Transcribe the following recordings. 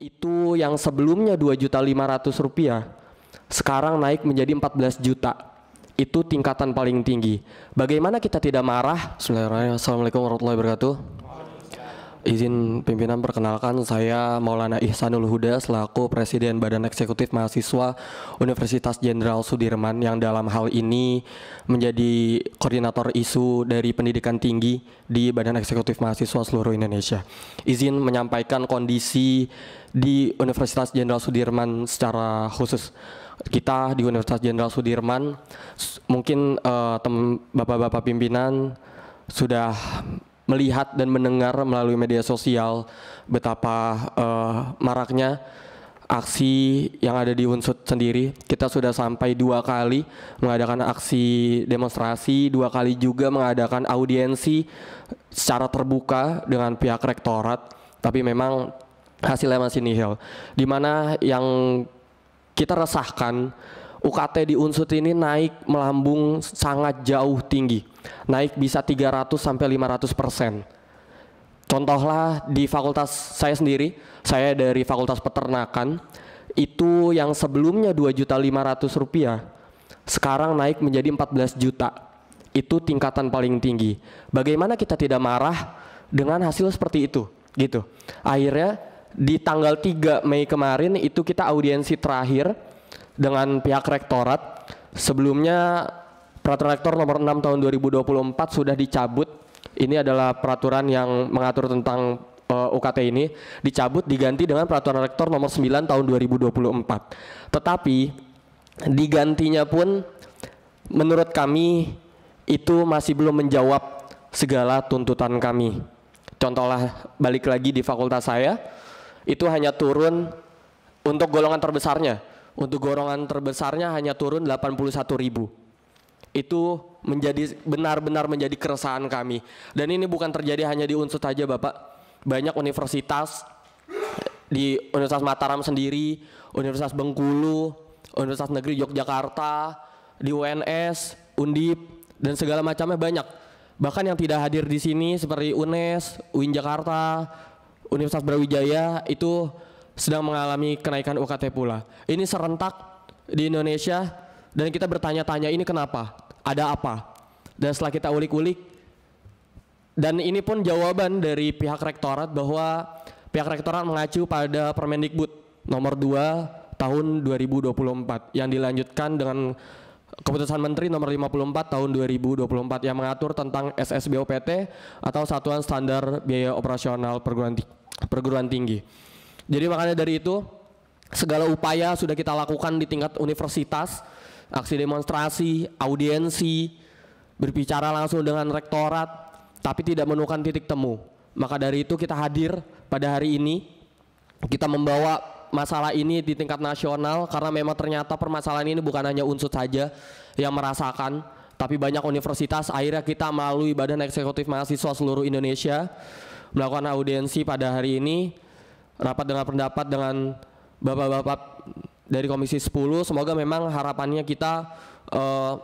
Itu yang sebelumnya 2.500 rupiah sekarang naik menjadi 14 juta. Itu tingkatan paling tinggi. Bagaimana kita tidak marah? Bismillahirrahmanirrahim. Assalamualaikum warahmatullahi wabarakatuh. Izin pimpinan perkenalkan saya Maulana Ihsanul Huda selaku Presiden Badan Eksekutif Mahasiswa Universitas Jenderal Sudirman yang dalam hal ini menjadi koordinator isu dari pendidikan tinggi di Badan Eksekutif Mahasiswa seluruh Indonesia. Izin menyampaikan kondisi di Universitas Jenderal Sudirman secara khusus. Kita di Universitas Jenderal Sudirman mungkin uh, bapak-bapak pimpinan sudah melihat dan mendengar melalui media sosial betapa uh, maraknya aksi yang ada di Unsut sendiri. Kita sudah sampai dua kali mengadakan aksi demonstrasi, dua kali juga mengadakan audiensi secara terbuka dengan pihak rektorat, tapi memang hasilnya masih nihil. Di mana yang kita resahkan UKT di Unsut ini naik melambung sangat jauh tinggi. Naik bisa 300 sampai 500 persen. Contohlah di fakultas saya sendiri, saya dari fakultas peternakan, itu yang sebelumnya 2.500 rupiah, sekarang naik menjadi 14 juta. Itu tingkatan paling tinggi. Bagaimana kita tidak marah dengan hasil seperti itu? Gitu. Akhirnya di tanggal 3 Mei kemarin itu kita audiensi terakhir dengan pihak rektorat. Sebelumnya peraturan rektor nomor 6 tahun 2024 sudah dicabut. Ini adalah peraturan yang mengatur tentang uh, eh, UKT ini dicabut diganti dengan peraturan rektor nomor 9 tahun 2024. Tetapi digantinya pun menurut kami itu masih belum menjawab segala tuntutan kami. Contohlah balik lagi di fakultas saya itu hanya turun untuk golongan terbesarnya untuk golongan terbesarnya hanya turun 81 ribu. Itu menjadi benar-benar menjadi keresahan kami. Dan ini bukan terjadi hanya di unsur saja Bapak. Banyak universitas di Universitas Mataram sendiri, Universitas Bengkulu, Universitas Negeri Yogyakarta, di UNS, Undip, dan segala macamnya banyak. Bahkan yang tidak hadir di sini seperti UNES, UIN Jakarta, Universitas Brawijaya itu sedang mengalami kenaikan UKT pula. Ini serentak di Indonesia dan kita bertanya-tanya ini kenapa? Ada apa? Dan setelah kita ulik-ulik dan ini pun jawaban dari pihak rektorat bahwa pihak rektorat mengacu pada Permendikbud nomor 2 tahun 2024 yang dilanjutkan dengan Keputusan Menteri nomor 54 tahun 2024 yang mengatur tentang SSBOPT atau Satuan Standar Biaya Operasional Perguruan, Perguruan Tinggi. Jadi makanya dari itu segala upaya sudah kita lakukan di tingkat universitas, aksi demonstrasi, audiensi, berbicara langsung dengan rektorat, tapi tidak menemukan titik temu. Maka dari itu kita hadir pada hari ini, kita membawa masalah ini di tingkat nasional karena memang ternyata permasalahan ini bukan hanya unsur saja yang merasakan, tapi banyak universitas. Akhirnya kita melalui Badan Eksekutif Mahasiswa seluruh Indonesia melakukan audiensi pada hari ini rapat dengan pendapat dengan bapak-bapak dari Komisi 10. Semoga memang harapannya kita uh,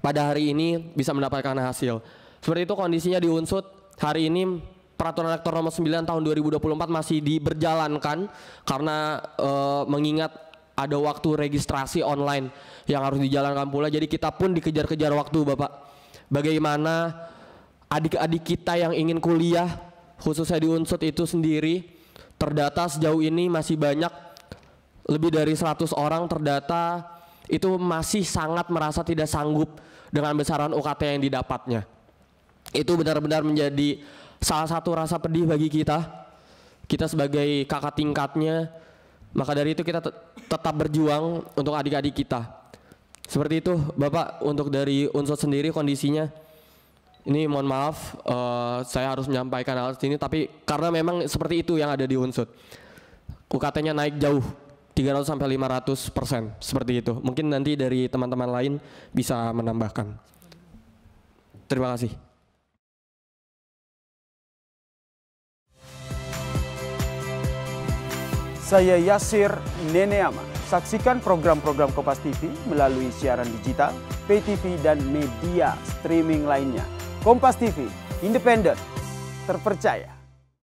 pada hari ini bisa mendapatkan hasil. Seperti itu kondisinya di Unsut. Hari ini peraturan rektor nomor 9 tahun 2024 masih diberjalankan karena uh, mengingat ada waktu registrasi online yang harus dijalankan pula. Jadi kita pun dikejar-kejar waktu Bapak. Bagaimana adik-adik kita yang ingin kuliah khususnya di Unsut itu sendiri terdata sejauh ini masih banyak lebih dari 100 orang terdata itu masih sangat merasa tidak sanggup dengan besaran UKT yang didapatnya. Itu benar-benar menjadi salah satu rasa pedih bagi kita. Kita sebagai kakak tingkatnya, maka dari itu kita tetap berjuang untuk adik-adik kita. Seperti itu, Bapak, untuk dari unsur sendiri kondisinya ini mohon maaf uh, saya harus menyampaikan hal ini tapi karena memang seperti itu yang ada di Unsut. UKT-nya naik jauh 300 sampai 500 persen seperti itu. Mungkin nanti dari teman-teman lain bisa menambahkan. Terima kasih. Saya Yasir Neneama. Saksikan program-program Kompas TV melalui siaran digital, pay TV, dan media streaming lainnya Kompas TV, independen, terpercaya.